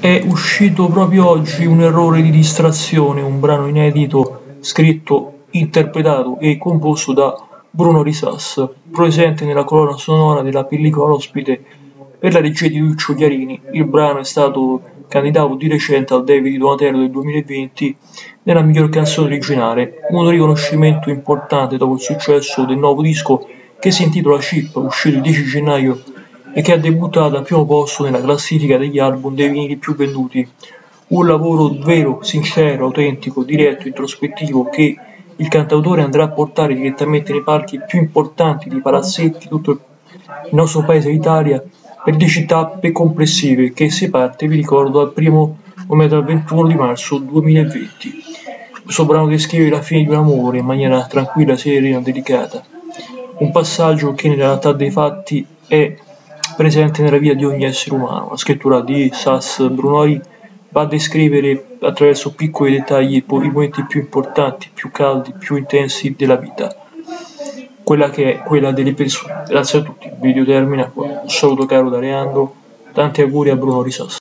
È uscito proprio oggi Un errore di distrazione, un brano inedito scritto, interpretato e composto da Bruno Risas, presente nella colonna sonora della pellicola Ospite per la regia di Lucio Chiarini. Il brano è stato candidato di recente al David Donatello del 2020 nella miglior canzone originale, un riconoscimento importante dopo il successo del nuovo disco che si intitola Chip, uscito il 10 gennaio e che ha debuttato al primo posto nella classifica degli album dei vinili più venduti. Un lavoro vero, sincero, autentico, diretto, introspettivo che il cantautore andrà a portare direttamente nei parchi più importanti di palazzetti tutto il nostro paese d'Italia per 10 tappe complessive che si parte, vi ricordo, dal primo momento al 21 di marzo 2020. Questo brano descrive la fine di un amore in maniera tranquilla, serena, delicata un passaggio che nella realtà dei fatti è presente nella vita di ogni essere umano. La scrittura di Sas Brunori va a descrivere attraverso piccoli dettagli i momenti più importanti, più caldi, più intensi della vita, quella che è quella delle persone. Grazie a tutti, il video termina qua. Un saluto caro da Leandro, tanti auguri a Bruno Risas.